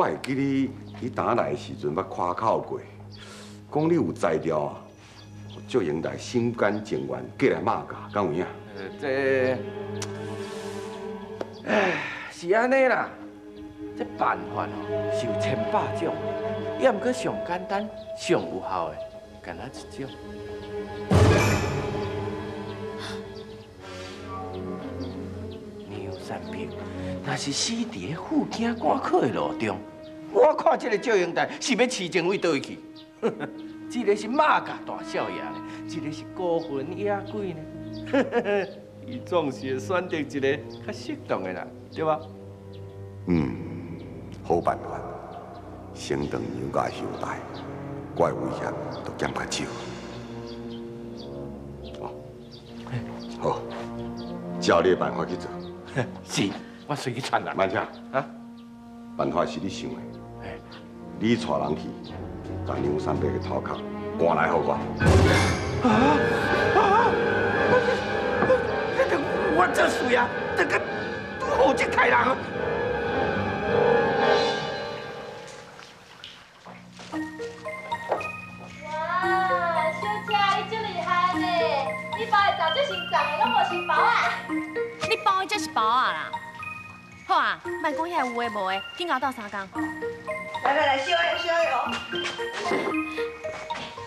我会记你，你打来的时阵捌夸口过，讲你有才调啊，就应该心甘情愿过来骂架，敢有影？呃这，哎，是安尼啦。这办法哦，是有千百种，也毋过上简单、上有效的，干那一种。牛三平，那是死伫富京赶考的路中，我看这个赵英台是要市政委倒去。这个是马甲大少爷呢，这个是孤魂野鬼呢。伊总是会选择一个较适当的啦，对吧？嗯。好办法，先当牛家兄弟，怪危险都减较少。哦，好，照你的办法去做。是，我随去传人。慢车啊，办法是你想的。你带人去，把牛三伯的头壳赶来好我。啊啊！我这属呀，这个好这开人。你包的就是包啊啦！好啊，卖讲遐有诶无诶，紧熬到三工。来来来，小的小的哦。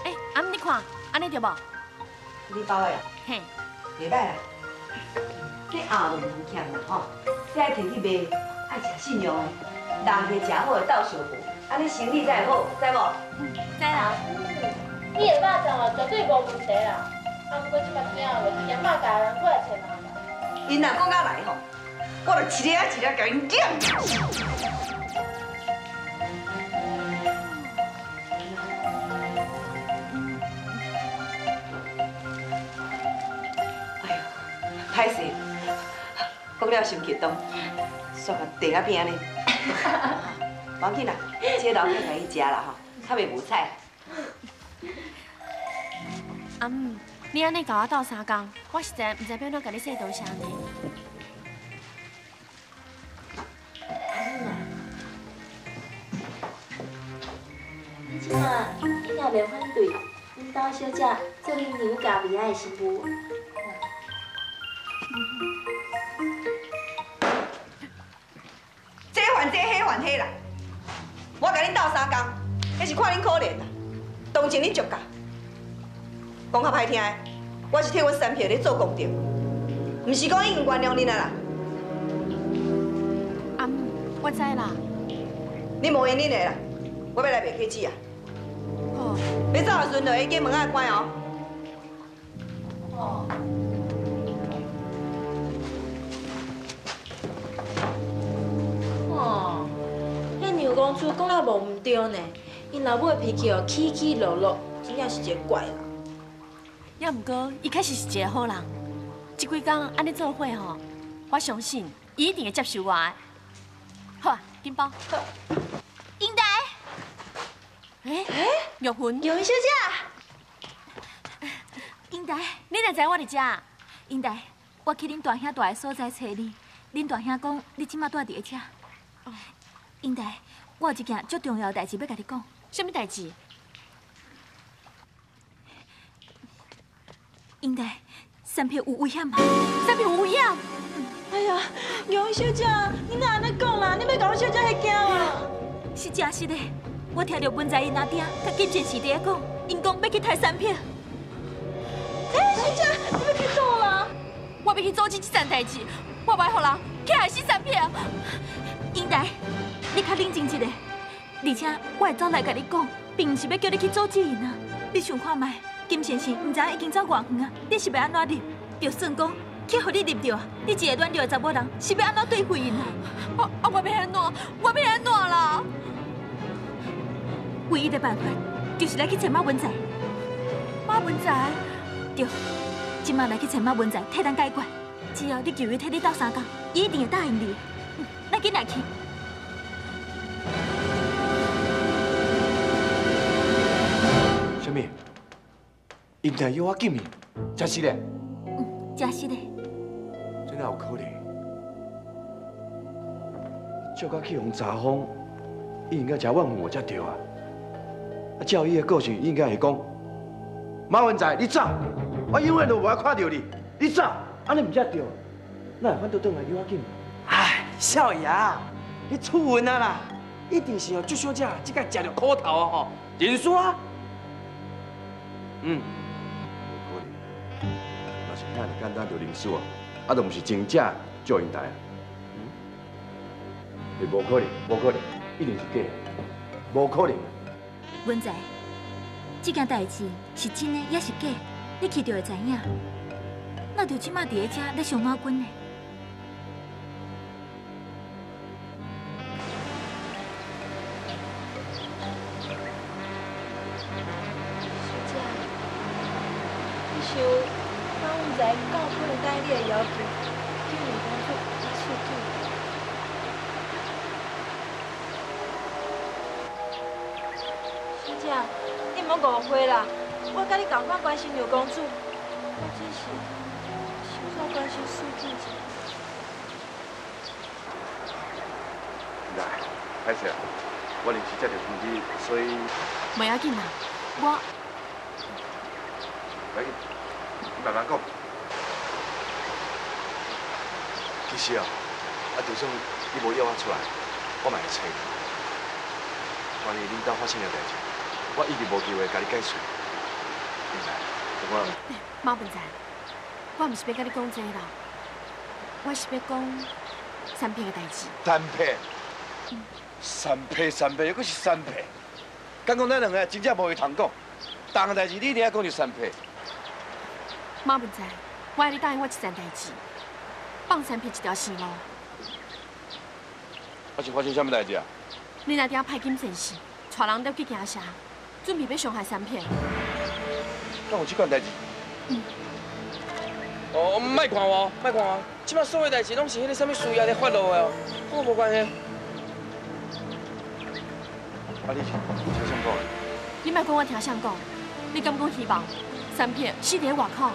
哎，阿姆你看，安尼对无？你包诶？嘿，袂歹啦。你熬都唔欠啦吼，再摕去卖，爱食信用的，人会食好的倒小步，安尼生意才会好，知无？嗯，知啦。你的肉粽哦，绝对无问题啦。啊，不过即摆惊哦，是嫌肉价人过来钱啊。因若讲到来吼，我就一粒一粒甲因捡。哎呦，歹势，讲了心激动，煞个地啊边呢。王紧啦，这老片可以食啦吼，较袂无菜。阿姆。你安尼甲我斗三工，我实在唔知要怎甲你说多谢呢。你即马你若袂反对，阮家小姐做你牛家未来的媳妇。这还这，那还那啦！我甲恁斗三工，迄是看恁可怜啦，同情恁足够。讲较歹听的，我是替阮三票咧做公道，唔是讲已经原谅恁啦。阿母，我知啦。你无闲恁的啦，我要来卖客子啊。好。要走的时阵，就会记门仔关哦。哦。哦，迄牛公主讲了无唔对呢，因老母的脾气哦起起落落，真正是一个怪人。也毋过，伊确实是一个好人。这几工安尼做伙吼，我相信伊一定会接受我的。好啊，金包。哎哎，玉芬。玉芬小姐。英台，你哪知我伫遮？英台，我去恁大兄大的所在找你。恁大兄讲你即马住伫遮。英台，我有一件足重要的代志要甲你讲。什么代志？英台三票有危险吗？三票有危险？哎呀，杨小姐，你哪安尼讲啦？你要甲我小姐吓惊啊？是真实的，我听到文在因阿爹甲金钱时在讲，因讲要去泰山票。哎，小姐，你要去做啦？我要去阻止这件代志，我袂让人去害死三票。英台，你较冷静一点，而且我会走来甲你讲，并毋是要叫你去阻止因啊。你想看卖？金先生，毋知已经走偌远啊？你是要安怎入？就算讲去互你入着，你一个乱着的查某人，是要安怎对付因啊？我我要安怎？我要安怎啦？唯一的办法就是来去找马文才。马文才？对，今晚来去找马文才替咱解决。只要你求伊替你斗三工，伊一定会答应你。咱紧来去。什么？伊唔要我见面，真是的。嗯，真是的。真哪有可能？叫我去用查封，伊应该食晚饭我才对啊。啊，照伊的个性，应该会讲：马文才，你走，我永远都无爱看到你，你走，安尼唔才对。那会反倒转来叫我紧？哎，少爷，你出运啊啦！一定是哦，朱小姐这个食着苦头啊吼，认输啊！嗯，无可能，若是遐尔简单就认输啊，啊，都唔是真正救因台啊。嗯，是无可能，无可能，一定是假，无可能。文仔，这件代志是真的也是假，你去就会知影。那就即马伫咧遮咧上马军呢。关心刘公主，我只是想说关心苏静姐。来，我临时接到通知，所以不要紧啦，我来，你慢慢讲。其实啊，啊，就算你无约我出来，我嘛会找你。关于恁兜发生的代志，我一直无机会甲你解释。现在，我马文才，我毋是要甲你讲这个啦，我是要讲三片的代志。三配，三配三配，又搁是三配。敢讲咱两个真正无话通讲，同个代志你一定要讲就三配。马文才，我要你答应我一件代志，放三片一条线路。我是发生什么代志啊？你那条派金先生，带人入去行社，准备要伤害三片。敢有这款代志？哦，莫看我，莫看我，即摆所有代志拢是迄个什么需要咧发落的哦，跟我无关系。啊，你是听谁讲的？你莫讲我听谁讲，你敢讲希望三片死伫外口？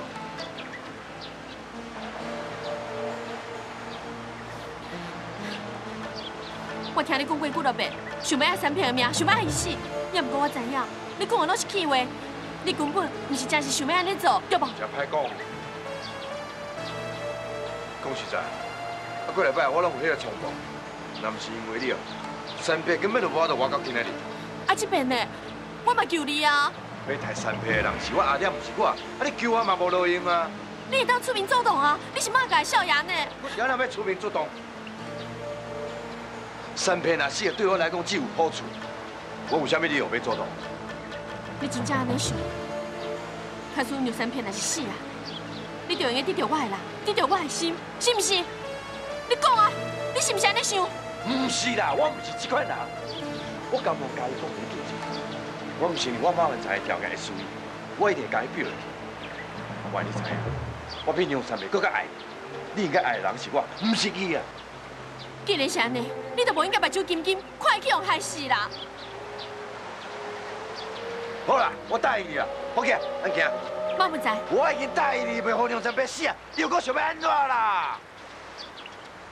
我听你讲过几落遍，想要爱三片的命，想要爱伊死，也不过我知影，你讲的拢是气话，你根本毋是真是想要安尼做，对无？真歹讲。讲实在，啊，过礼拜我拢有迄个冲动，若毋是因为你哦，三配根本就无法度活到今仔日。啊，这边呢，我嘛救你啊！要抬三配的人是我阿爹，毋是我，啊，你救我嘛无路用啊！你会当出名走动啊！你是马界少爷呢？我是安怎要出名出动？三平若死，对我来讲只有好处。我有啥物理由要做动？你真正安尼想？假使牛三片若是死啊，你就应该得到我的人，得到我的心，是毋是？你讲啊，你是毋是安尼想？毋是啦，我毋是这款人。我甘愿甲伊讲你救济，我毋是我马文才的条件会输伊，我一定会甲伊表。我你知影，我比牛三妹更加爱你。你应该爱的人是我，毋是伊啊。既然是安尼，你就无应该目睭金金，快去用害死啦！好啦，我答应你啦。OK，咱行。马文才，我已经答应你，袂让牛三妹死啊！你又搁想要安怎啦？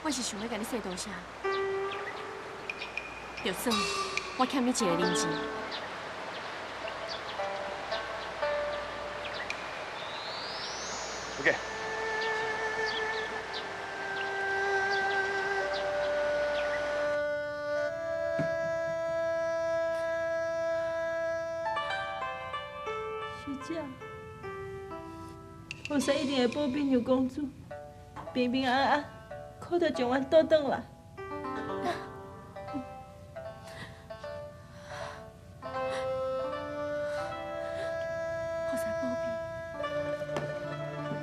我是想要甲你说多声，就算我欠你一个人情。说一定会保庇牛公主，平平安安，可得将阮倒转来。菩萨保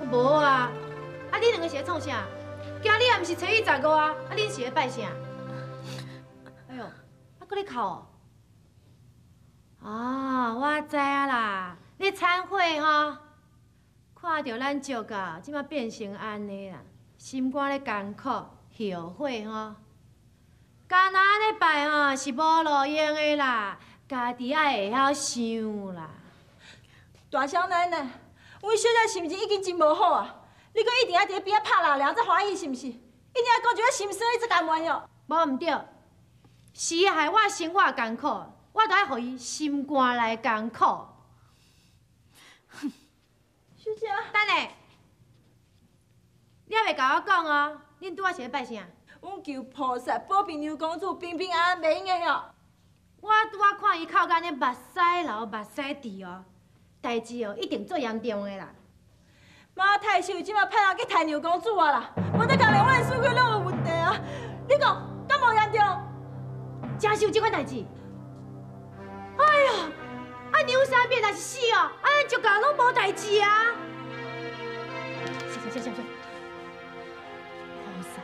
庇。无啊，啊你两个是咧创啥？今日也毋是初一十五啊，啊恁是咧拜啥？哎呦，啊搁咧哭哦？啊，我知啊啦，你忏悔吼，看到咱石甲即马变成安尼啦，心肝咧艰苦，后悔吼。干那安尼拜吼是无路用的啦，家己爱会晓想啦。大少奶奶，阮小姐是毋是已经真无好啊？你搁一定爱伫咧边仔拍老梁才欢喜是毋是？一定爱讲一个心酸的这甘愿哟？无毋对，是害我生活艰苦，我都爱互伊心肝来艰苦。小姐，等下，你还袂甲我讲哦，恁拄仔是咧拜啥？阮求菩萨保庇牛公主平平安安，袂用的哦。我拄仔看伊哭甲安尼，目屎流，目屎滴哦，代志哦一定做严重的啦。妈太秀即马派人去抬牛公主啊啦，我得讲连阮的厝规拢有问题啊。你讲敢无严重？真是有即款代志？哎呀，啊牛三变若是死哦，啊咱就家拢无代志啊！行行行行行，菩萨，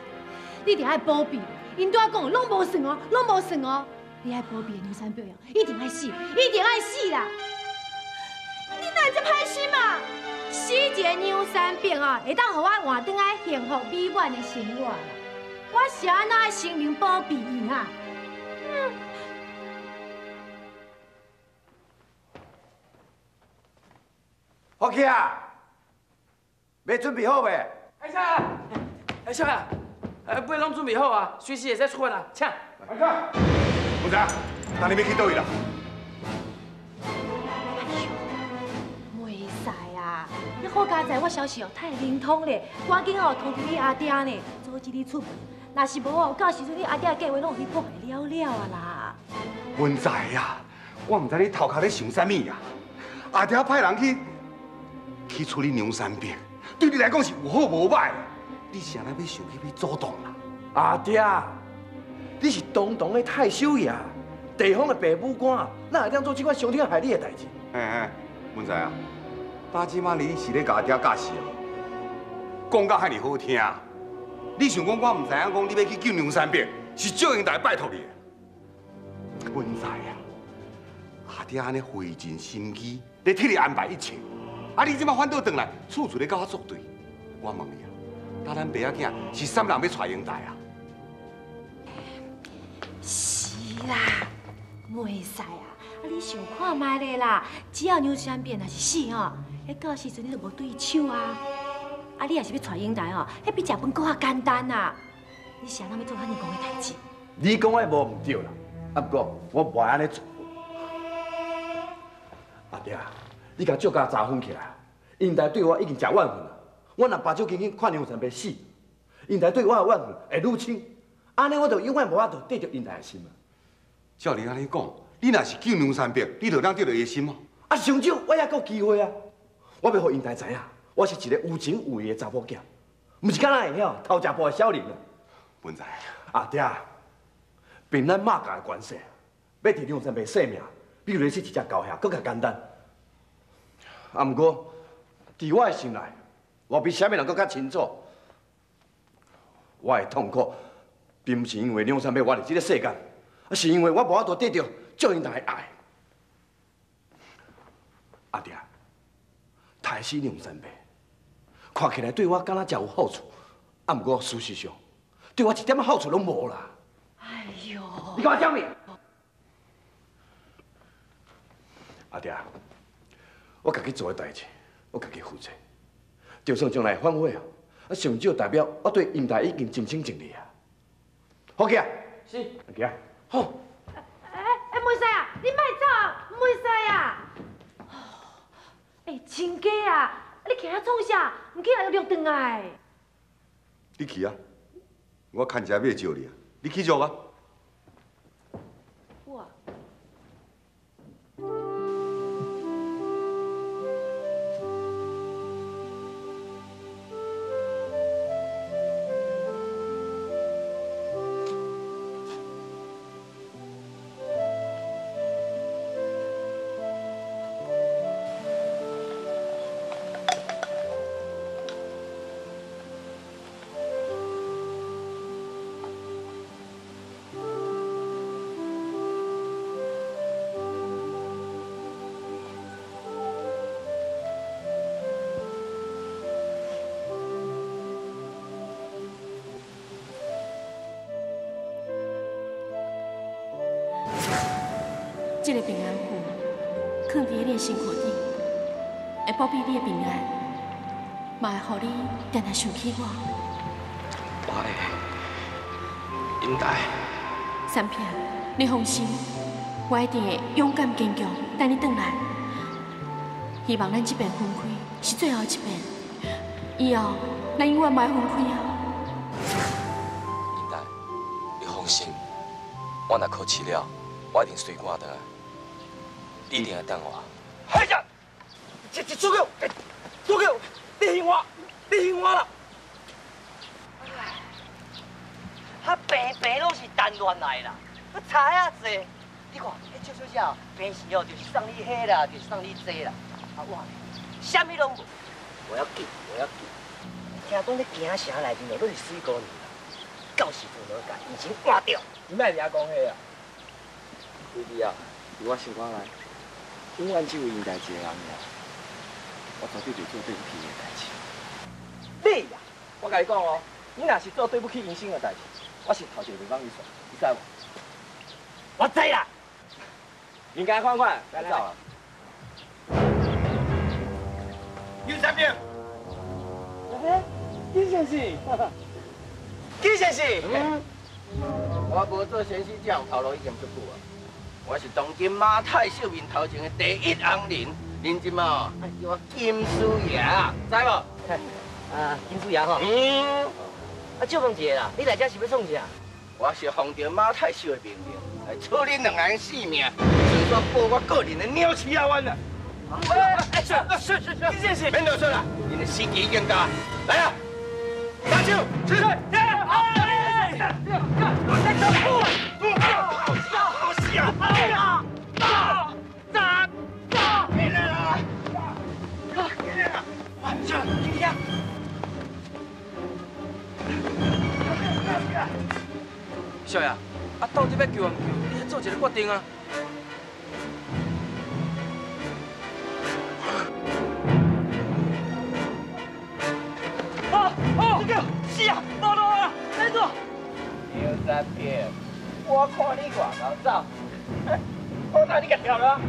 你得爱保庇，因拄仔讲的拢无算哦，拢无算哦。你爱保庇牛三表扬，一定爱死，一定爱死啦！你哪会这歹心嘛？死一个牛三病啊，会当互我换转来幸福美满的生活啦。我是安怎爱生命保庇伊啊？嗯。福气啊，要准备好未？哎呀，哎小雅，哎，杯拢准备好啊，随时会使出啊，请。阿哥，文仔，那你要去倒位啦？袂使啊！你好佳在，我消息哦太灵通咧，赶紧哦通知你阿爹呢，阻止你出门。若是无哦，到时阵你阿爹的计划拢有你破坏了了啊啦！文仔呀，我唔知你头壳咧想啥物呀？阿爹派人去去处理牛山伯，对你来讲是有好无歹。你是安那要想去要主动啦？阿爹，你是堂堂的太守爷，地方的父母官，哪会当做这款伤天害理的代志？哎哎，文才啊，大即马你是咧甲阿爹教死哦，讲甲遐尼好听。你想讲我唔知影讲你要去救牛山伯，是赵英台拜托你的。文才啊，阿爹安尼费尽心机咧替你安排一切，啊你即马反倒转来，处处咧甲我作对。我问你啊，打咱爸仔囝是啥人要娶英台啊？是啦，袂使啊！啊，你想看卖咧啦，只要牛山变若是死吼，迄到时阵你就无对手啊！啊，你若是要娶英台吼，迄比食饭搁较简单啊！你是安怎要做遐尼讲的代志？你讲的无唔对啦，啊不过我袂安尼做。阿爹，你甲借家查分起来，英台对我已经食怨恨啦。我若把酒轻轻看牛山变死，英台对我的怨恨会愈深，安尼我就永远无法度得到英台的心啊！照你安尼讲，你若是救牛山伯，你就当得到伊的心哦。啊，上少我也有机会啊！我要互英台知影，我是一个有情有义的查甫囝，毋是敢若会晓偷食步的小人啊！文才，阿爹，凭咱马家的关系，要替梁山伯性命，比如是一只狗遐，更加简单。啊，毋过，伫我的心内，我比啥物人更较清楚，我的痛苦，并毋是因为梁山要活伫这个世间，啊，是因为我无法度得到赵英台的爱。阿爹，太死梁山伯，看起来对我敢若真有好处，啊，毋过事实上，对我一点仔好处拢无啦。哎呦，你跟我讲咩？阿爹，我家己做诶代志，我家己负责。就算将来反悔啊，啊，上少代表我对英台已经尽心尽力啊。好去啊！是。阿爹，好。哎哎，梅使啊，你莫走啊，梅使啊！哎，亲家啊，你徛遐创啥？唔去来就溜转来。你去啊！我看车要招你啊！你去做啊！互你常常想起我。我会英台。三片。你放心，我一定会勇敢坚强，等你回来。希望咱这边分开是最后一遍，以后咱永远别分开啊！英台，你放心，我若考试了，我一定随我的。你一定要等我。哎呀！这这左狗，左狗，你信我，你信我了。他病病拢是单乱来啦，我差啊济。你看，迄少少少病时哦，就是送你迄啦，就是送你这啦。啊我，啥物拢无。我要紧，我要紧。听讲你行城内面哦，都是水姑娘啦，到时阵落甲以前换掉。你莫遐讲迄啊！弟弟啊，伫我心肝内，永远只有英台一个人尔。我绝对袂做对不起伊的代志。你呀，我甲你讲哦，你若是做对不起人生的代志，我是头一个袂放你算，你知无？我知啦。应该看看，来走啊！牛三平，哎，金先生，金先生，嗯，我无做先生这样头路已经足久啊。我是当今马太秀面头前的第一红人，认真嘛？叫我金叔爷，知无？啊，金叔爷吼。嗯，啊，借问一下啦，你来这是要创啥？我是奉着马太秀的命令来处恁两个人性命，顺续报我个人的鸟鼠啊冤啊！哎，是是是是，金先生，免多说啦，你的时机已经到，来啊！打球，起来！哎！我在这不，好笑，好笑！哎呀！打！打！打！别来了！别来了！今天。少爷，啊，到底要救唔救？你先做一个决定啊！啊啊！这个是啊，到了啊，来坐。刘三平，我看你外头走，我带你给跳了，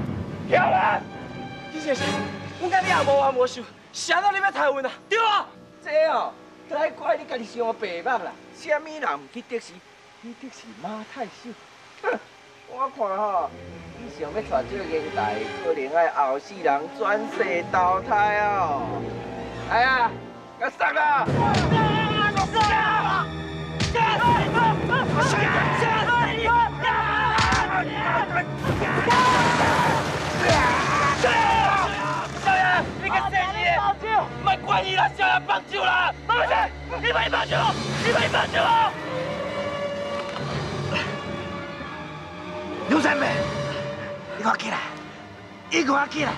跳了！金先生，我甲你也无冤无仇，啥到你要太稳啊？对啊！这哦，来怪你家己想白目啦！什么人唔去的士？你的是马太秀。哼，我看吼，你想要带这个年代，可能要后世人转世投胎哦。来啊，甲上啦！少爷，你个贱人，莫怪伊啦，少爷放手啦！放手，你别放手，你别放手刘三妹，你给我起来！你给我起来！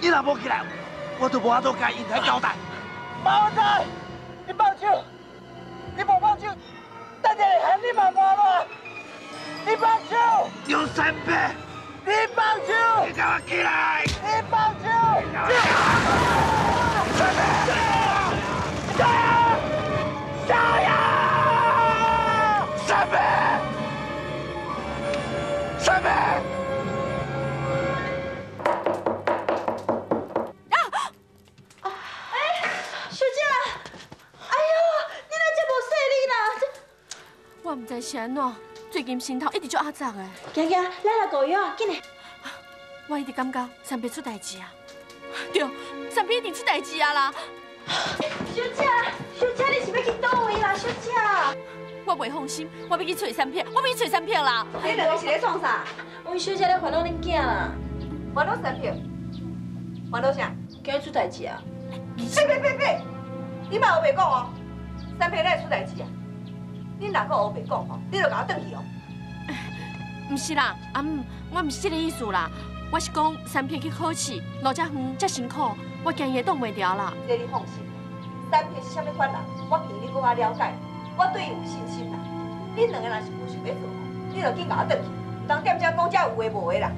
你若无起来，我就无法度甲英台交代。毛仔，你放手！你莫放手！等下来喊你妈妈了！你放手！刘三妹，你放手！你给我起来！你放手！三妹，少爷！少爷！三妹。小姐，哎呦，你哪这无说你啦？我唔知是安怎，最近心头一直就压杂的。行行，来来膏药，紧嘞。我一直感觉三平出代志啊！对，三平一定出代志啊啦！小姐，小姐，你是要去倒位啦？小姐，我袂放心，我要去找三平，我要去找三平啦！你两个是咧创啥？阮小姐咧烦恼恁囝啦，烦恼三票，烦恼啥？今日出代志啊！呸呸呸呸！你莫黑白讲哦，三票哪会出代志啊？你若搁黑白讲吼，你就甲我转去哦。唔是啦，阿姆，我唔是这个意思啦，我是讲三平去考试，路遮远，遮辛苦，我惊伊会挡袂牢啦。这你放心，三票是啥物款人，我比你搁较了解，我对伊有信心啦。恁两个人是无想要做吼，你就紧甲我转去，唔通踮遮讲遮有话无话啦。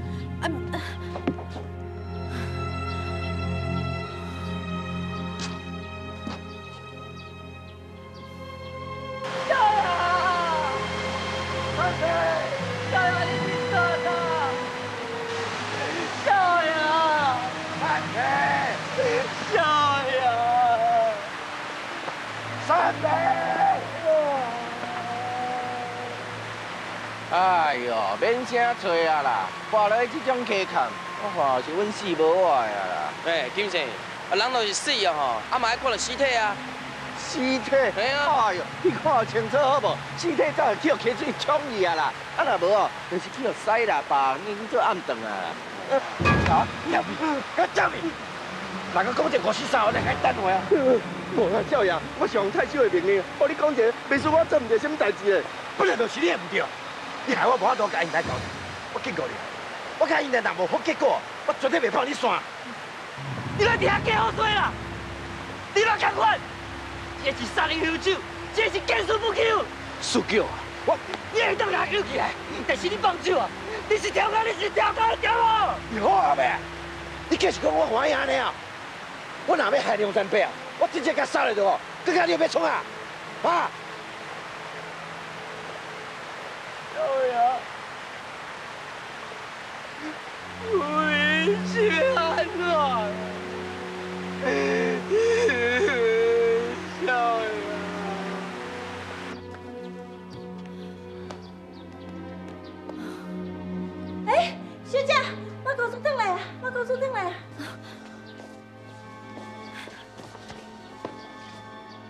找啊啦，跋来这种溪坎，我看是阮死无活啊啦。哎，金生，啊人都是死啊吼，啊嘛爱看到尸体啊。尸体？哎呦，你看清楚好无？尸体早就去溪水冲去啊啦，啊若无哦，就是去互屎啦，把你做暗顿啊啦。啊，要不，要你，人家讲这五四三，我来开等话啊。无啊，少爷，我上太少的命令，我你讲一个，别说我做唔着什么代志嘞。本来就是你唔对，你害我无法度甲因来交代。我警告你，我看因来若无好结果，我绝对袂放你散。你来听假好衰啦！你来赶快，这是杀人凶手，这是见死不救。输救啊！我，你会当甲救起来，但是你放手啊！你是条狗，你是跳岗，跳我！你好啊未？你继续讲我欢喜安尼啊？我若要害梁山伯啊，我直接甲杀了就好，更加你要冲啊！啊！少爷，姐，我公主回来啊！我公主回来啊！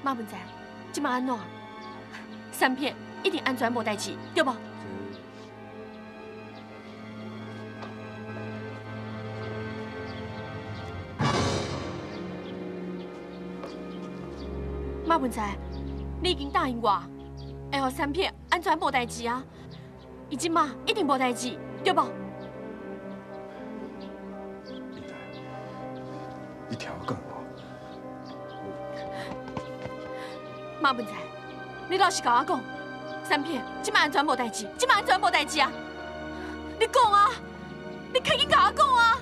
马文才，今晚安怎？三片一定安全无代志，对不？马文才，你已经答应我，会让三片安全无代志啊！伊今晚一定无代志，对不？你听我讲哦，马文才，你老实甲我讲，三片今晚安全无代志，今晚安全无代志啊！你讲啊，你赶紧甲我讲啊！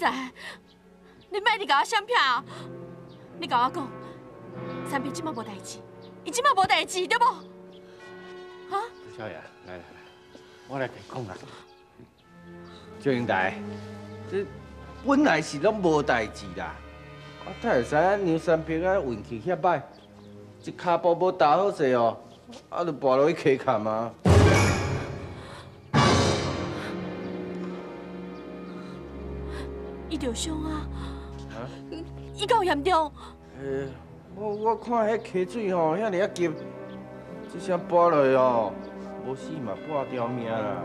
马文才，你莫你甲我相骗啊！你甲我讲，三片今晚无代志，伊今晚无代志，对不？啊？少爷，来来来，我来甲你讲啦。赵英台，这本来是拢无代志啦，我才会知影梁山伯啊运气遐歹，一骹步无踏好势哦，啊就跋落去溪坎啊。伊受伤啊！伊够严重？诶，我我看迄溪水吼遐尔啊急，一声跋落去哦，无死嘛半条命啦。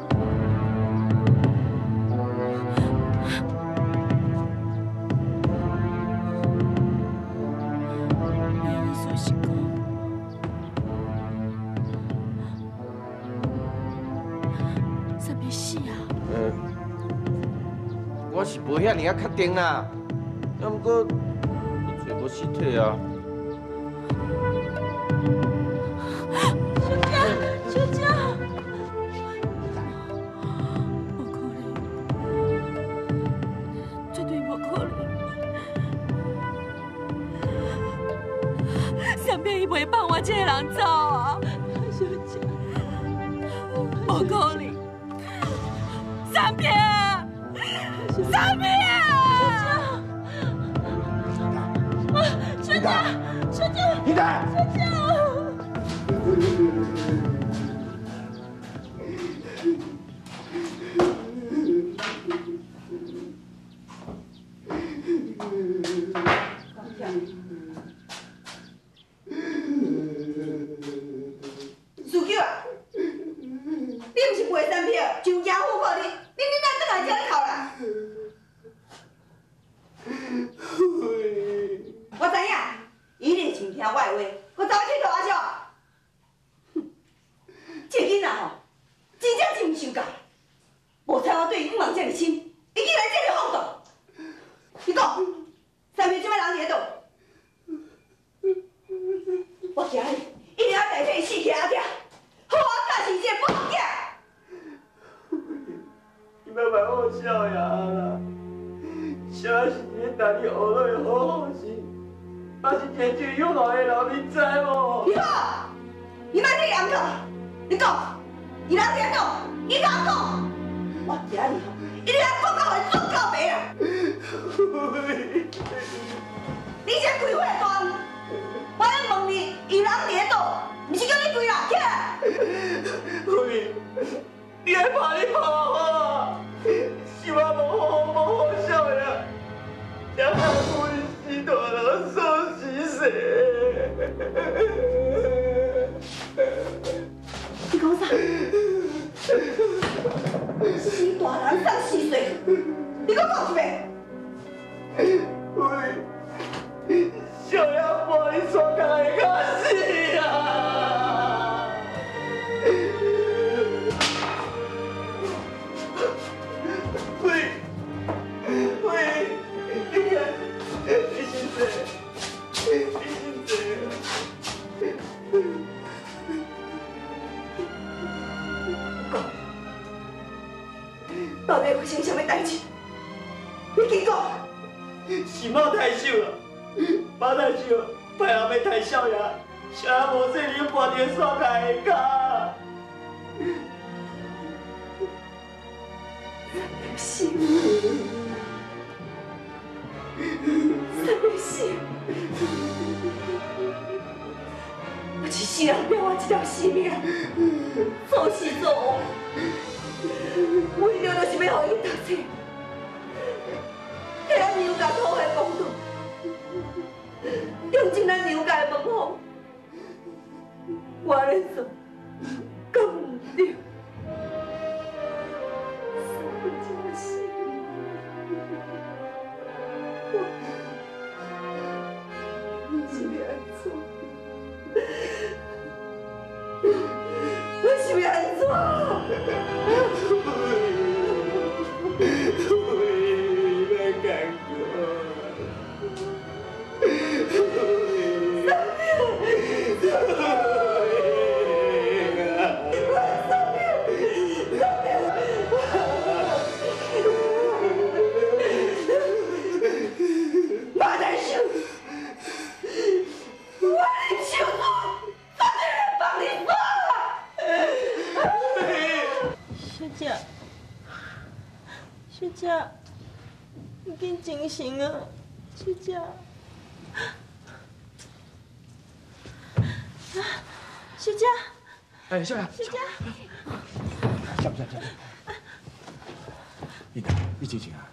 无遐尔啊确定啦，啊毋过找无尸体啊。小姐，小姐，不可能，绝对不可能！三别伊袂放我这个人走小我我一世人了我这条性命，做事做恶，为了就是要互伊读册，替咱娘家讨回公道，用尽咱娘家的门风，我来做，Hum. 哎，小雅，小姐，想不想想？你你静静啊？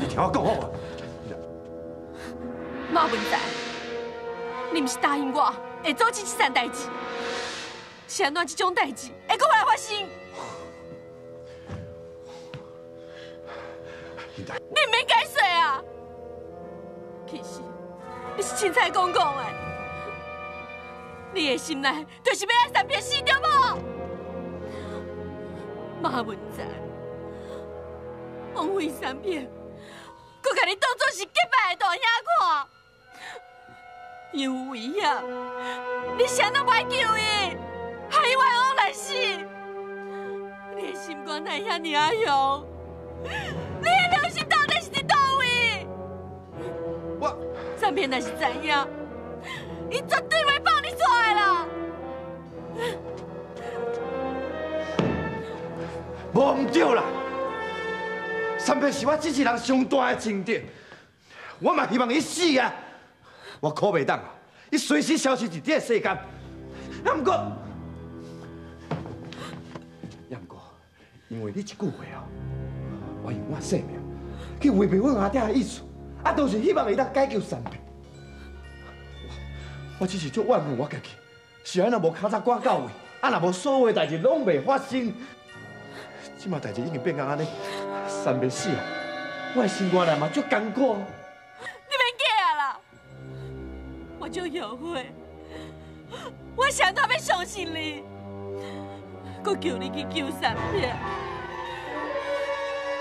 你听我讲？马文才，你不是答应我会阻止这件代志？是安怎这种代志会搁来发生？你唔免解释啊！其实你是凊彩讲讲的，你的心内就是要爱三片死对无？马文才，枉费三片，搁甲你当作是结拜的大兄看。有危险，你谁都歹救伊，害伊冤枉来死。你的心肝哪遐尼阿雄？你的良心到底是伫倒位？我三片若是知影，伊绝对无唔对啦，三平是我这世人上大的情敌，我嘛希望伊死啊！我可袂当啊，伊随时消失伫这个世间。啊，毋过，也毋过，因为你一句话哦，我用我性命去违背阮阿爹的意思，啊，都是希望伊当解救三平。我只是足怨恨我家己，是安那无卡早赶到位，啊，若无所有的代志拢袂发生。即马代志已经变到安尼，三妹死啊！我的心肝内嘛足艰苦。你免假啦！我就后悔，我谁都要相信你，我叫你去救三片。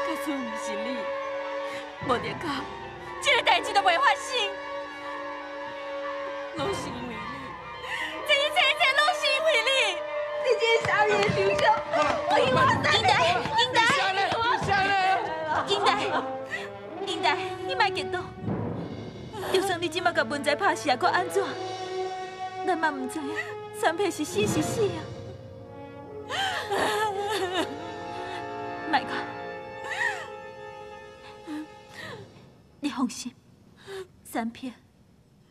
假使唔是你，无得讲，这个代志都袂发生，拢是因为你这个傻眼丢手，我希望三英台，英台，英台，英台，你莫激动。就算你即马甲文仔拍死，还阁安怎？咱嘛唔知影，三平是死是死啊！莫讲，放心，三片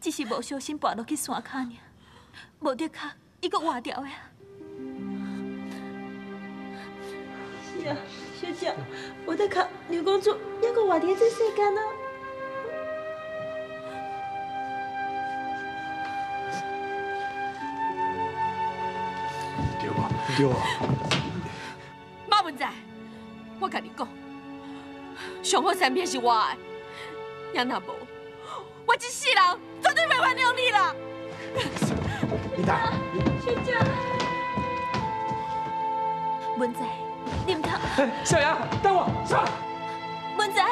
只是无小心跌落去山骹尔，无得卡伊阁活掉的啊。是啊，小姐，我得看牛公主还阁活伫这世间啊。对啊，对啊。马文在，我跟你讲，上好三片是我的，要那无，我一世人绝对袂原谅你啦。你等，小姐，文仔，你唔通？小杨，等我，上。文仔，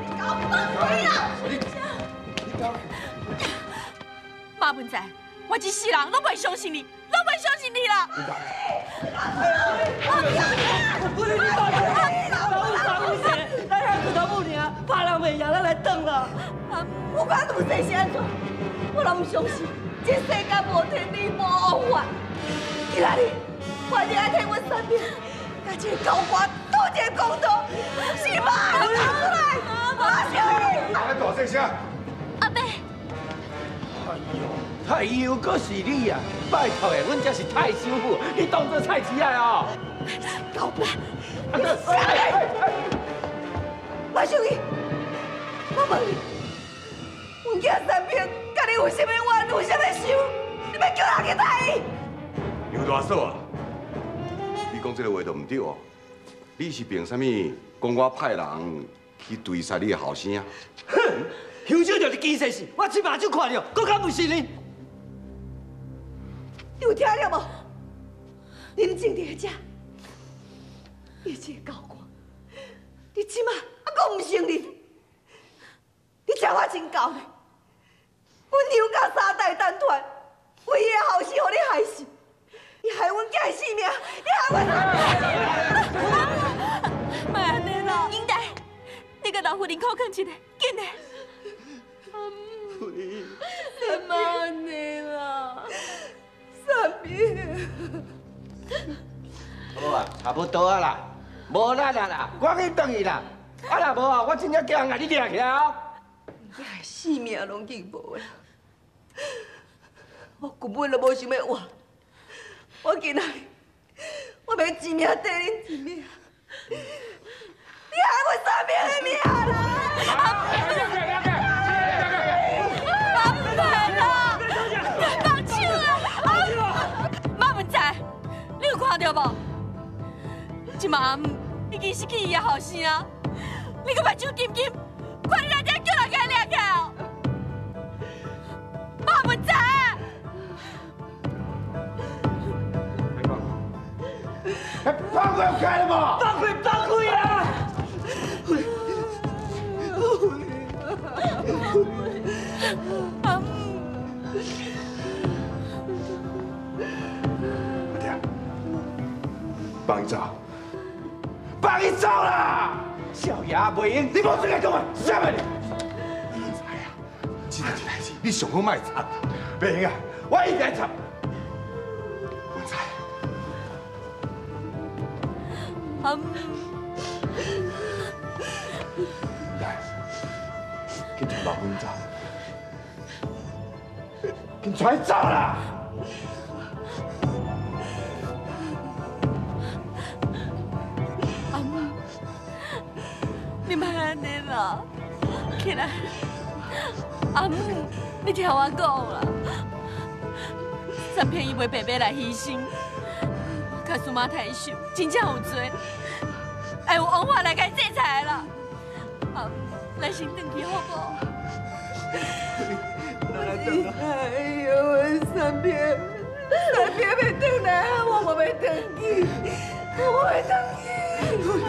你搞放屁啦！马文在，我一世人拢袂相信你，拢袂相信你啦。不是你大姐，老有三有四，咱遐骨头母尔，怕人袂赢，咱来等啦。啊，不管拄世是安怎，我拢唔相信，这世间无天理无王法。今仔日，我一定要替阮三妹，高官讨一个公道，是妈的拿出来，马小还大声声！阿伯，太优阁是你啊！拜托的，阮这是太师傅，你当做菜市来哦。高官，啊你杀嘞！马小玉，我问你，阮囝三平，甲你有什么冤，有什么仇？你要叫人去杀伊？刘大嫂啊，你讲这个话都唔对哦。你是凭什么讲我派人去追杀你的后生啊？哼，凶手就是金世氏，我亲目睭看到，搁敢不信你？你有听了无？林静伫遮，你这个高官，你即马还阁唔承认？你真我真够呢！阮娘家三代单团，唯一的后生，互你害死，你害阮囝的性命，你害阮莫安尼啦！英台，你甲老夫人靠近一下，紧的。莫安尼啦，三妹。好啊，差不多啦，无咱啊啦，我去等伊啦。啊若无啊，我真正叫人甲你抓起来哦。你害性命拢记无啦！我根本就无想要活，我今仔日我要一命抵恁一命，你害我三命的命啦！阿伯啦，放手啊！马文才，你有看到无？即马暗已经失去伊的后生啊！你个目睭金金，快点来这叫放开开了嘛！放开，放开啊！阿爹，放伊走，放伊走啦！小爷袂用，你无资格讲我，什么你？哎呀，这件代志你上好卖插啦！袂用啊，我一定插。阿来，去找老婚走，跟出来走啦！阿母，你别安尼啦，起来。阿母，你听我讲啦，三片伊袂白白来牺牲，卡苏马太秀真正有罪，会有王法来甲伊制裁啦。阿母，咱先回去好不好？哎呦，我三片，三片要回来，我无要回去，我要回去。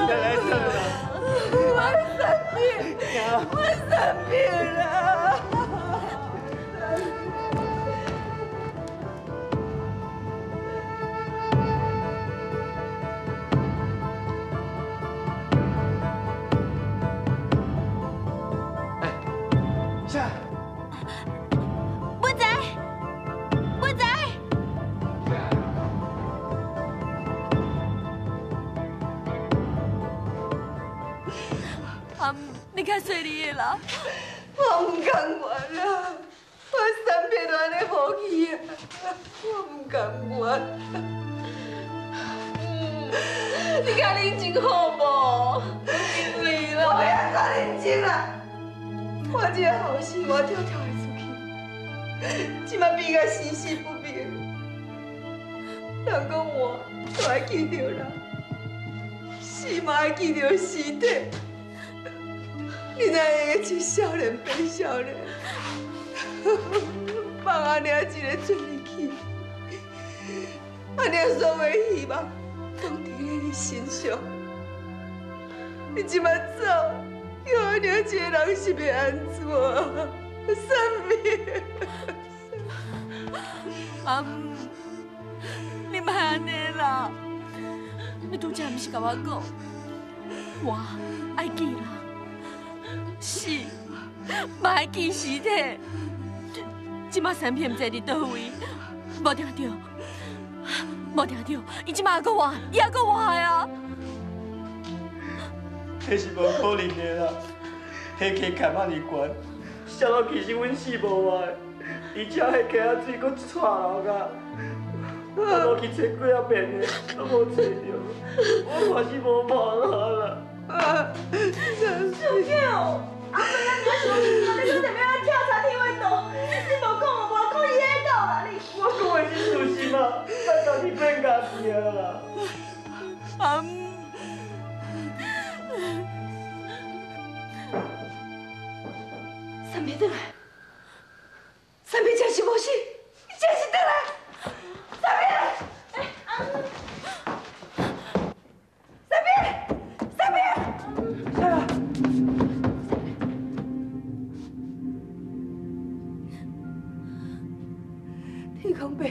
来来等啦，我三片，我三片啦。即马比较生死不明。人讲活都爱记？着人，死嘛爱记？着尸体。你哪会一少年变少年？放安尼一个出去，安尼所有希望拢伫咧你身上。你即摆走，又安尼一个人是要安怎？什么？阿姆，你莫安尼啦！你拄则毋是甲我讲，我爱记人，死嘛爱记尸体。即马三片毋知伫倒位，无听到，无听到，伊即马还搁活，伊还搁活啊！迄是无可能的啦，迄溪坎遐尼悬，烧到其实阮死无活的，而且迄溪仔水搁一撮流甲，我落去找几啊遍的，都无找着，我嘛是无办法啦。小狗，阿妹啊，你小心啊！你搁特别爱跳槽天花洞，你无讲我无可以喺度啦你。我讲的是事实嘛，咱家己变家己啊啦。阿姆，三妹回来，三妹真是无死，你真是回来，三妹，三妹，三妹，来啊！天空伯，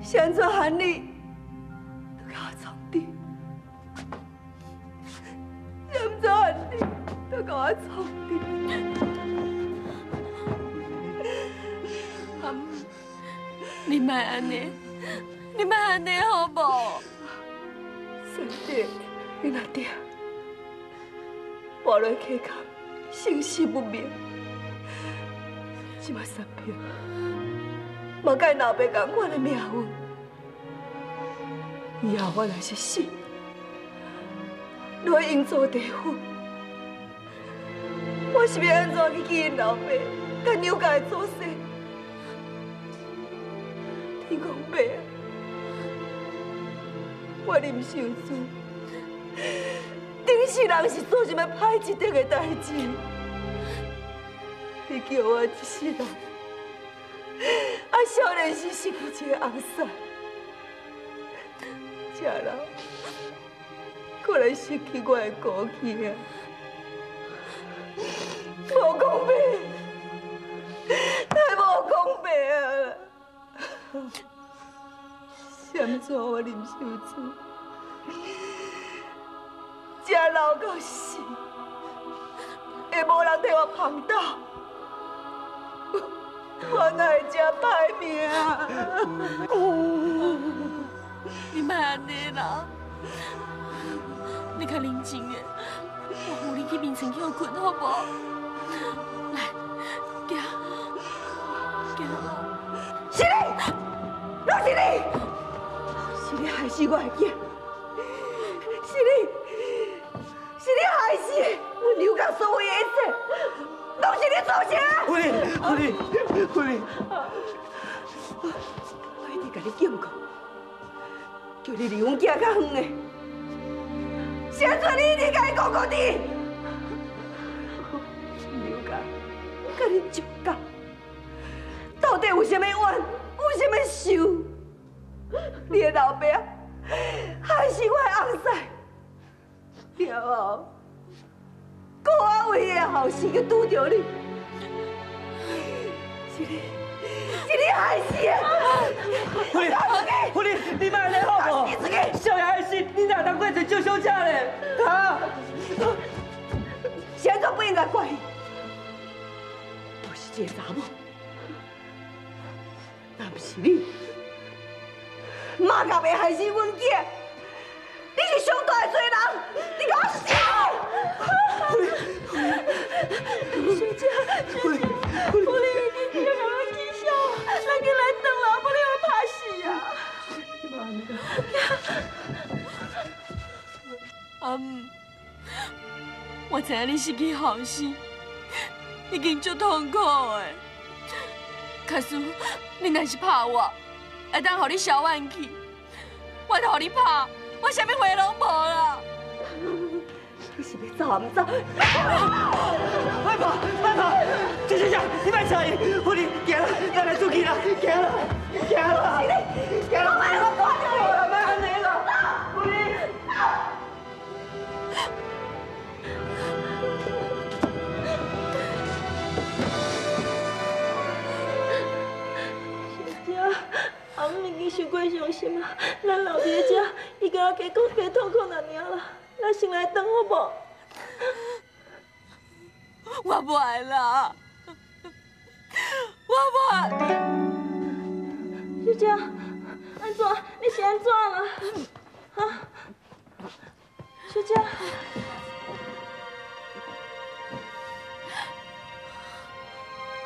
是安怎喊你都甲我创治？是安怎喊你都甲我创治？你莫安尼，你莫安尼好无？三弟，你那爹，跋落溪坎，生死不明。即马三平，嘛甲老爸共款的命运。以后我若是死，落去应做地府，我是要安怎去见因老爸，甲娘家的祖先？天公伯啊！我林秀珠，顶世人是做什么歹一点的代志？你叫我一世人，啊，少年时失去一个翁婿，这老，可能失去我的骨气啊！无公平，平啊！闪错我林秀珠，这老到死，会无人替我捧斗，我哪会这歹命？你莫安尼啦，你较冷静的，我扶你去眠床休困好无？是你害死我的囝，是你，是你害死我刘家所有的一切，拢是你造成的。夫人，夫人，夫人，我一直甲你警告，叫你离阮囝较远的，现在你一直甲伊讲讲你，刘家，我甲你绝交，到底有什么怨，有什么仇？你的老爸害死我的翁婿，了后，顾安唯一的后生去拄着你，是你，是你害死的！夫人，夫人，你莫安尼好无？少爷的死，你哪当怪罪救小姐嘞？啊！现在不应该怪伊，都是这个查某，但不是你，妈甲袂害死阮囝，你是上大的罪人，你给我死！小姐，小姐，福利已经叫人来记笑，咱紧来转啦，不然会怕死啊！阿母，我知影你失去后生，已经足痛苦的。可是你若是怕我，会当互你消怨气，我就互你怕，我啥物话拢无啦。你是要走啊？唔走？快跑！快跑！小姐姐，你别插伊，我你，行啦，咱来出去啦，行啦，行啦，行啦，别我挂掉我了，别安尼啦，福利。阿母已经伤过伤心啊！咱留伫遮，伊甲我加讲加痛苦那尔啦，咱先来等好无？我不爱啦，我不爱。小姐，安怎？你是安怎啦？啊？小姐，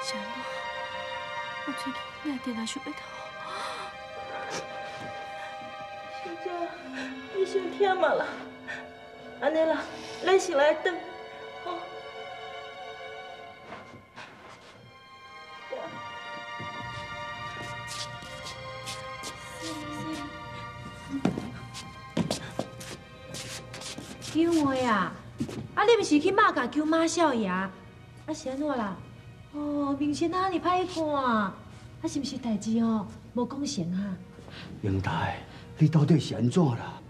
小诺，我最近哪点来想要头？你伤忝嘛啦？安尼啦，咱先来等，吼。救我呀！啊，你毋是去马甲救马少爷？啊是安怎啦？哦，明星哪里歹看？啊，是毋是代志哦？无讲成啊？英台，你到底是安怎啦？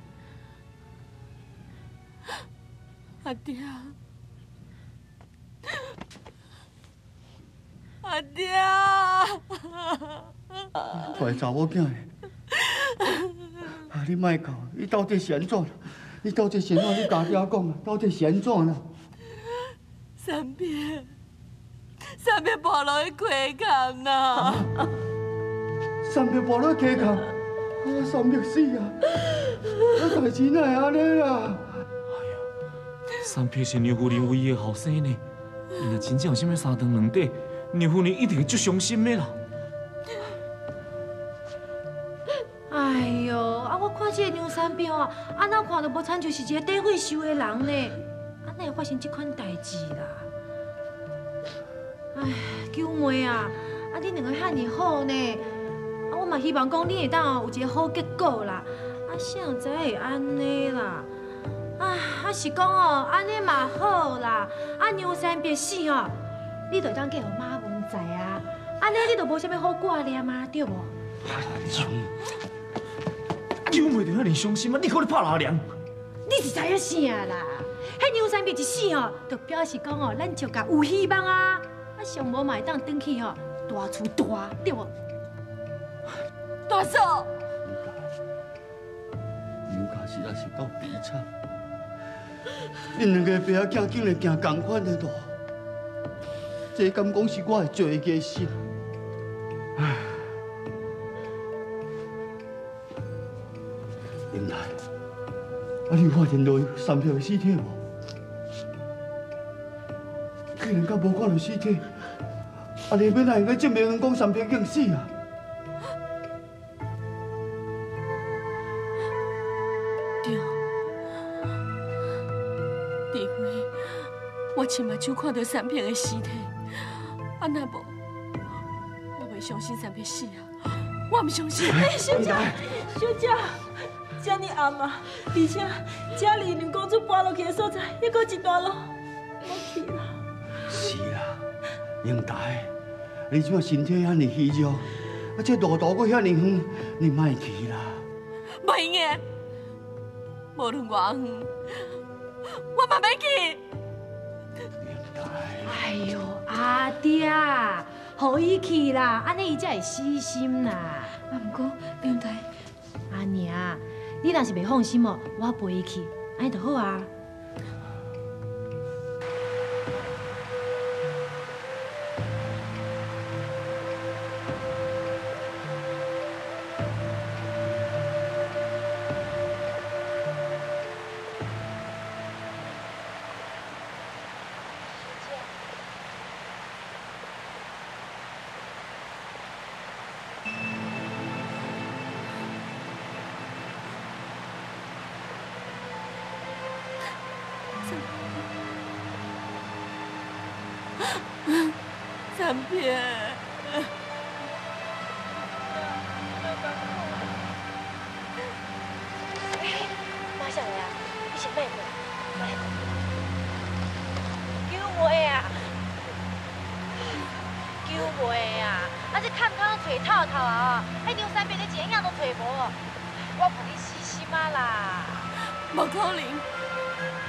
阿爹，阿爹，坏查某囝的，啊，你莫讲，伊到底是安怎？你到底是安怎？你家己讲啊，到底是安怎啦？三片，三片破落去溪坎呐！三片破落溪坎，啊，三片死啊！啊，代志哪会安尼啦？三撇是牛夫人唯一的后生呢，伊若真正有啥物三长两短，牛夫人一定会足伤心的啦。哎呦，啊！我看这个梁三彪啊，安怎看着无亲像是一个底血受的人呢，安怎会发生这款代志啦？哎，九妹啊，啊，你两个遐尼好呢，嘛希望讲你会当有一个好结果啦。啊，谁知会安尼啦？啊，啊是讲哦，安尼嘛好啦。啊，牛三别死哦，你就当嫁互马文才啊，安尼你就无啥物好挂念啊，对无？九妹就遐尼伤心啊！你可能拍哪凉？你是知影啥啦？迄牛三别一死哦，就表示讲哦，咱就甲有希望啊！啊，上无嘛会当转去哦，大厝大，对无？大嫂，牛家实在是够悲惨，恁两个爸仔囝竟然行同款的路，这敢讲是我的罪孽心？唉，英台，啊，你有发现到三票的尸体无？竟然敢无看到尸体，啊，你要哪应该证明讲三票已经死啊？亲目睭看到三平的尸体，啊那无，我袂相信三平死啊！我唔相信。哎，小姐，小姐，遮尼暗啊，而且遮离娘公主搬落去的所在，还阁一段路，我去啦。是啦，英台，你即摆身体遐尼虚弱，啊，这路途过遐尼远，你莫去啦。袂用的，无论偌远，我嘛要去。哎呦，阿爹，互伊去啦，安尼伊才会死心啦。啊，毋过梁台，阿娘，你若是袂放心哦，我陪伊去，安尼就好啊。三片。马上来啊！你先慢过来，来，救袂啊！救袂啊！啊，这看看都找透透啊！迄张三片你一样都找无，我怕你死心啊啦！无可能，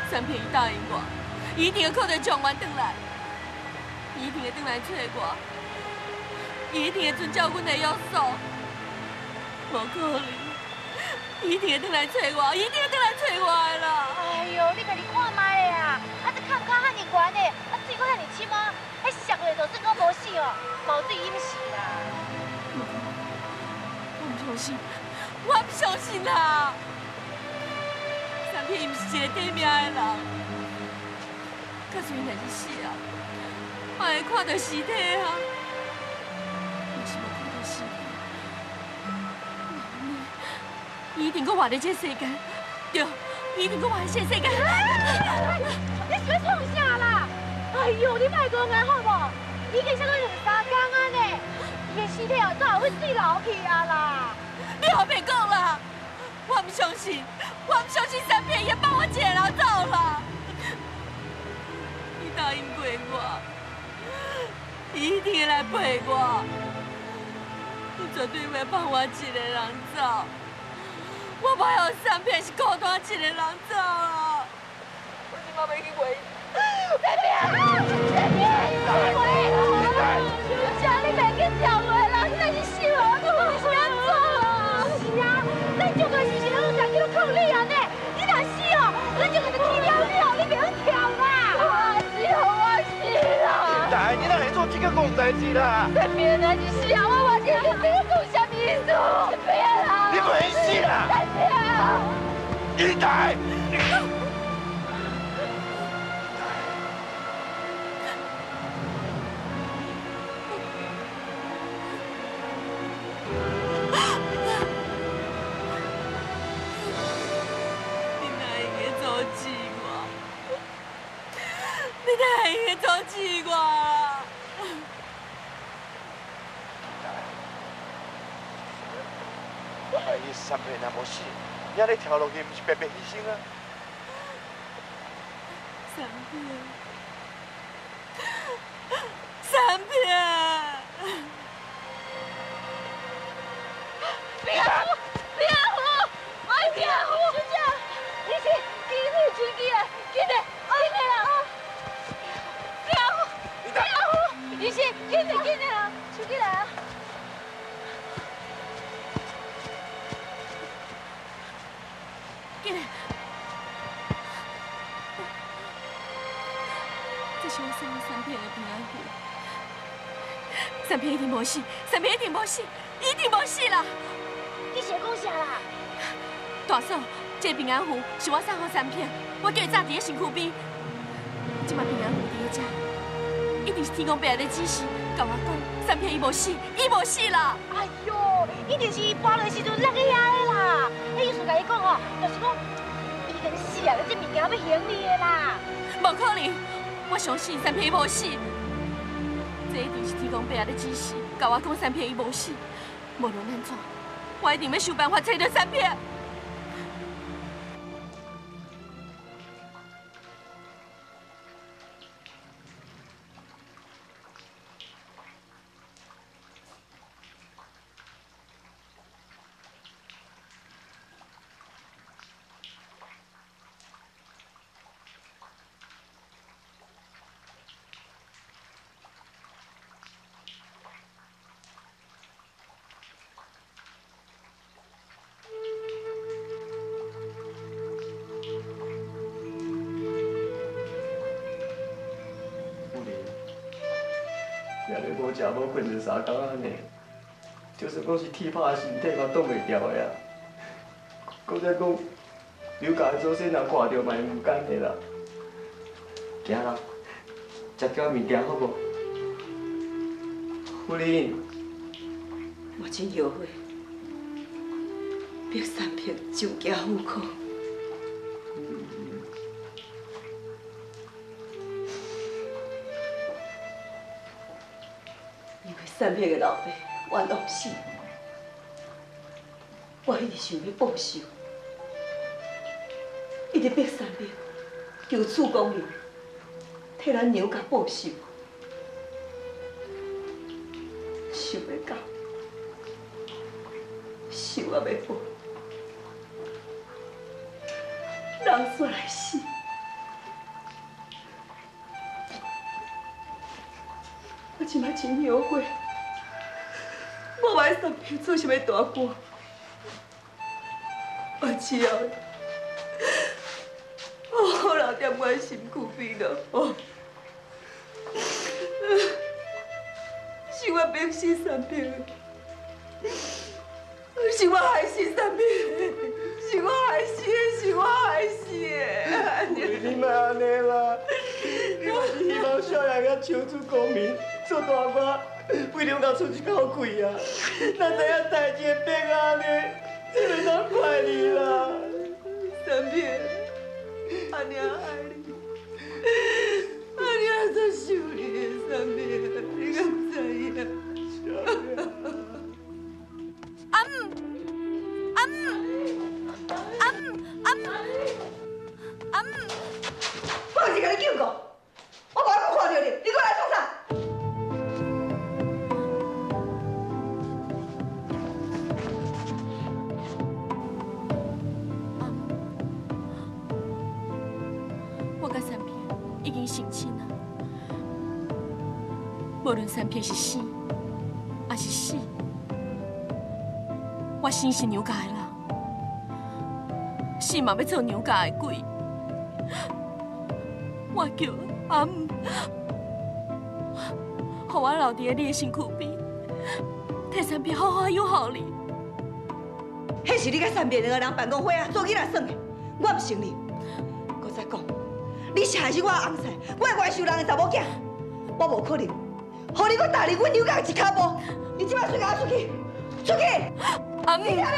三片伊答应我，伊一定会靠着状元回来，定会回来找我，伊一定会遵照阮的约束，无可能，伊一定会回来找我，伊一定会回来找我啦！哎呦，你家己看卖的啊！啊，这看看遐尼悬的，啊，水搁遐尼深啊！迄摔落就算讲无死哦，毛水淹死啦！我唔相信，我唔相信啦！三片伊毋是一个短命的人，假使伊若是死啊，我会看到尸体啊！若是无看到尸体，伊一定搁活在这世界，对，伊一定搁活在这世界。你是要创啥啦？哎呦，你莫讲啊，好无？已经差不多两三工啊呢，伊的尸体哦，早会水流去啊啦！你后别讲啦，我唔相信，我唔相信三片也帮我一个人走啦。伊答应过我，伊一定来陪我，伊绝对袂放我一个人走。我怕有三片是孤单一个人走啊！我今晚要去陪。三片，三片，你大。你安尼跳落去，不是白白牺牲啊？三片一定无死，一定无死啦！你是讲啥啦？大嫂，这平安符是我送给三片，我叫伊扎伫咧身躯边。即摆平安符伫咧遮，一定是天公伯的指示，甲我讲三片伊无死，伊无死啦！哎呦，一定是伊搬落时阵落去遐的啦！迄意思甲伊讲吼，就是讲伊跟死啊，这物件要行你的啦！无可能，我相信三片伊无死。这一定是天公伯的指示，甲我讲三片伊无死。无论安怎，我一定要想办法找到三片。里无食无困就三工安尼，就算讲是铁拍的身体，嘛挡袂掉的啊。搁再讲，刘家的祖先人看到嘛会唔甘的啦。行啦，食点物件好无？夫人，我真后悔，逼三平上家户口。三平的老爸冤枉死，我一直想要报仇，一直逼三平求主公爷，替咱娘家报仇，大官，我只后好好留踮我的身躯边就好。是我逼死三平的，是我害死三平的，是我害死的，是我害死的。你莫安尼啦，你嘛是希望小爷仔求出公明，做大官，为了甲出一口气啊！哪知影代志会变安尼，只能当怪你啦。三平，阿娘爱你，阿娘在想你的三平，你敢知影？阿姆，阿姆，阿姆，阿姆，阿姆，我是甲你救过，我无还看到你，你过来创啥？无论三平是死还是死，我生是牛家的人，死嘛要做牛家的鬼。我叫阿姆，互我留伫你的身躯边，替三平好好养好你。迄是你甲三平两个人办公会啊，做起来耍的，我不承认。再讲，你是害死我的翁婿，我外甥人的查某囝，我无可能，互你搁踏入阮娘家的一骹步。你即摆随我出去，出去！阿妹，你听到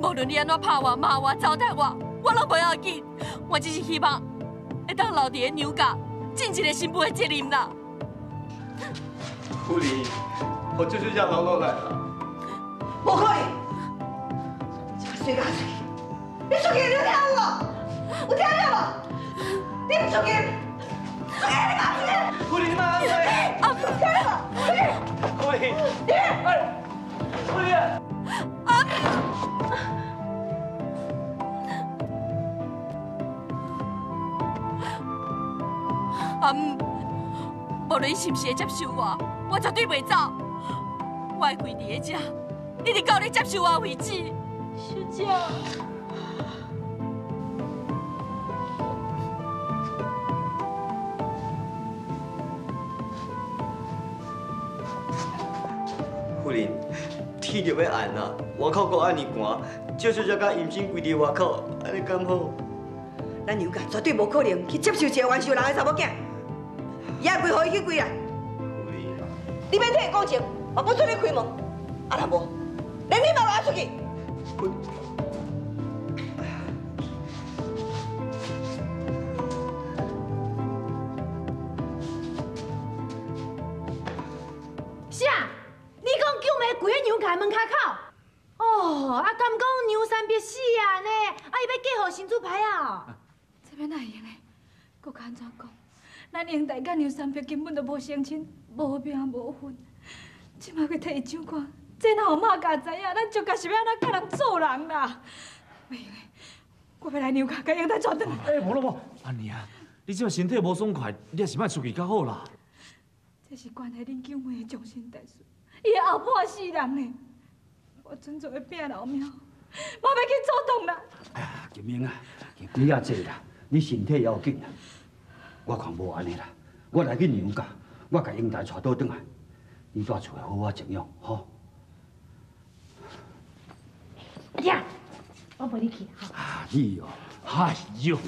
无？无论你安怎拍我、骂我、糟蹋我，我拢不要紧。我只是希望会当留伫咧娘家，尽一个新妇的责任啦。夫人，我就是这样老老来了。无可以！即摆随我出去，你出去，你有听有无？有听到无？你不！出去！阿姆，无论你是不是会接受我，我绝对袂走。我会跪伫咧遮，一直到你接受我为止。小姐。天就要按啦，外口阁安尼寒，接受才甲阴性规日外口，安尼敢好。咱娘家绝对无可能去接受一个冤仇人的查某囝，伊爱归乎伊去归啊。你免替伊讲情，我不准你开门。啊，若无，连你嘛拉出去。讲救妹跪喺娘家门骹口？哦，啊，敢讲娘三别死啊呢？啊，伊要嫁互新主牌啊？这要哪会用呢？搁较安怎讲？咱英台甲娘三别根本就无相亲，无命无分，即摆去替伊唱歌，这哪有妈家知影，咱就家是要安怎甲人做人啦？袂用的，我要来娘家甲英台转转。哎，无咯无，安妮啊，你即摆身体无爽快，你也是莫出去较好啦。这是关系恁舅妹的终身大事，伊会后破死人呢。我准做个拼老命，我要去做动啦。哎呀，金明啊，你啊济啦，你身体要紧啦。我看无安尼啦，我来去娘家，我甲英台带倒转来，你住厝好好静养，吼。阿爹，我陪你去哈。啊，你哦，哎呦，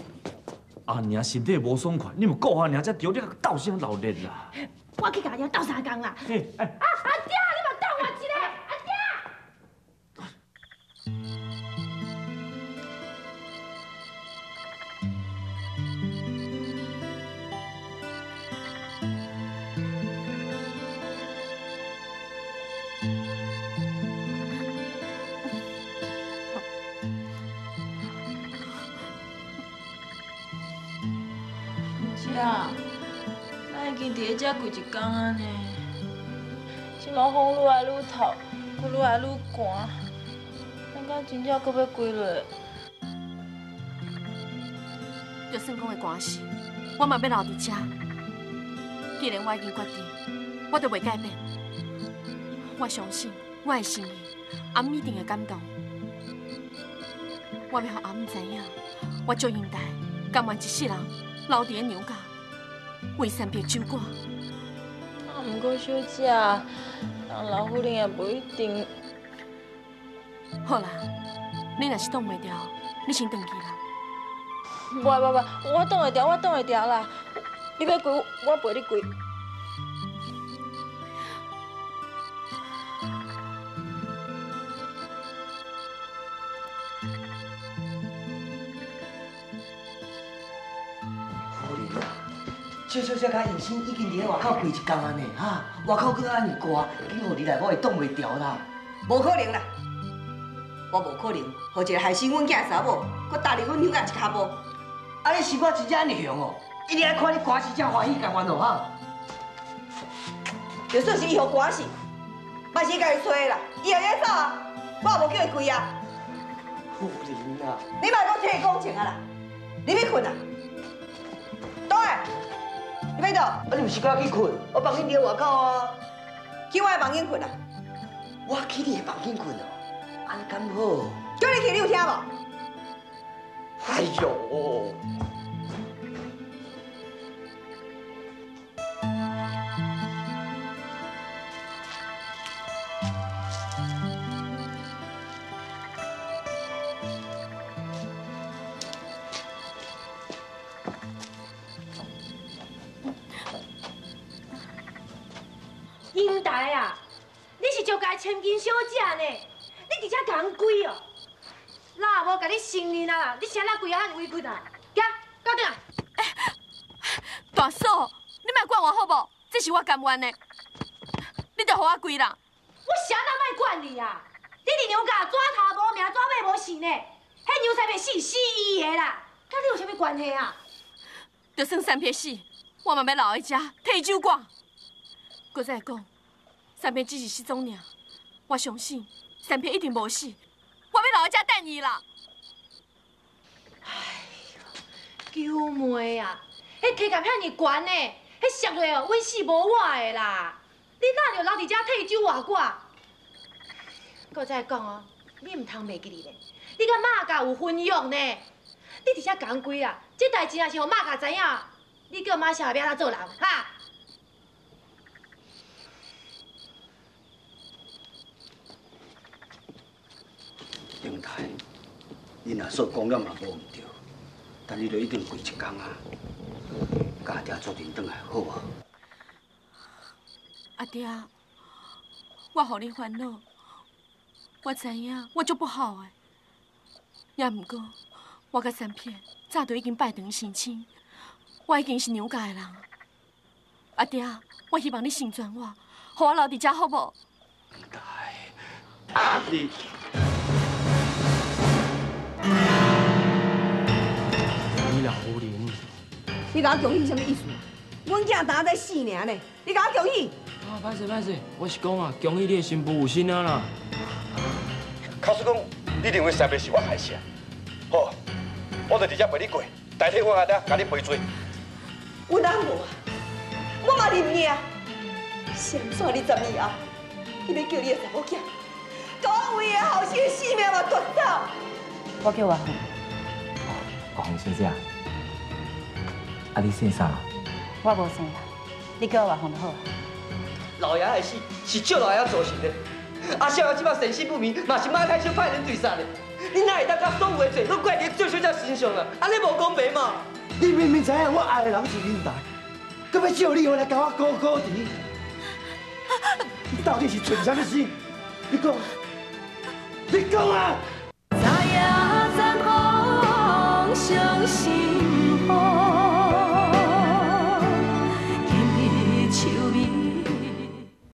阿娘身体无爽快，你们顾阿娘才着你个斗声闹热啦。我去甲伊斗相共啦。哎，哎，啊，阿爹，遮几一天啊呢，即马风愈来愈透，佫愈来愈寒，感觉真正佫要归落。就算讲会寒死，我嘛要留伫遮。既然我已经决定，我就袂改变。我相信我的心意，阿姆一定会感动。我要让阿姆知影，我祝英台甘愿一世人留伫咧娘家，为三别守寡。啊，不过小姐，人老夫人也不一定。好啦，你若是挡袂掉，你先回去啦。不不不，我挡会掉，我挡会掉啦。你要跪，我陪你跪。小小姐甲燕心已经伫咧外口跪一工啊呢，哈！外口搁安尼寒，今互你来我会挡袂掉啦。无可能啦，我无可能，互一个害死阮囝查某，搁踏入阮娘家一脚步。啊，你是我真正安尼凶哦，一定爱看你寒死才欢喜甘愿哦，哈！就算是伊互寒死，嘛是家己找的啦。伊后要走啊，我也无叫伊跪啊。夫人啊，你莫搁替伊讲情啊啦，你要困啊？倒来，要倒？啊，你毋是搁要去困？我房间伫外口啊。去我的房间困啊。我去你的房间困哦，安尼敢好？叫你去，你有听无？哎呦！台啊，你是招家千金小姐呢？你伫遮讲鬼哦？那无甲你承认啊？你啥那鬼啊喊委屈啊？行，到顶啊！大嫂，你莫管我好无？这是我甘愿的，你着互我跪啦！我啥那莫管你啊？你伫娘家抓头无命，抓尾无死呢？迄牛才袂死死伊的啦，甲你有啥物关系啊？就算三撇死，我嘛要留在遮替伊守寡。搁再讲，三平只是失踪尔，我相信三平一定无死，我要留在遮等伊啦。救妹啊！迄体格遐尼悬呢，迄摔落哦，稳死无我的啦！你哪着留伫遮替伊守外寡？搁再讲哦，你毋通袂记哩咧，你甲马家有分用呢。你伫遮讲鬼啊，这代志若是互马家知影，你叫马小要哪做人哈？英台，你若说讲了嘛无毋对，但你都一定跪一工啊，家爹做阵转来好无？阿爹，我互你烦恼，我知影我足不好诶，也毋过我甲三片早就已经拜堂成亲，我已经是娘家诶人。阿爹，我希望你成全我，互我留伫遮好无？你你你甲我恭喜什么意思？阮囝打在死尔呢，你甲我恭喜？啊，歹势歹势，我是讲啊，恭喜你的新妇有心啊啦。卡叔讲，你认为三妹是我害死啊？好，我就直接陪你过，代替我阿爹甲你赔罪。阮阿无，我嘛认命。先算你十年后，你要叫你的查某囝，甲我为的后生的性命嘛夺走。我叫华红。华红小姐，啊你姓啥？我无姓啦，你叫我外公就好啊。老爷的死是少老爷造成的，阿少爷即摆生死不明，嘛是马太秀派人追杀的。你哪会当甲所有的罪都怪伫少小姐身上啊？安尼无公平嘛？你明明知影我爱的人是林台，搁要借你回来甲我高高低，你到底是存啥物心？你讲，你讲啊！昨夜残风伤心雨。